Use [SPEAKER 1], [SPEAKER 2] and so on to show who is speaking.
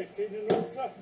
[SPEAKER 1] Alexey'in olsa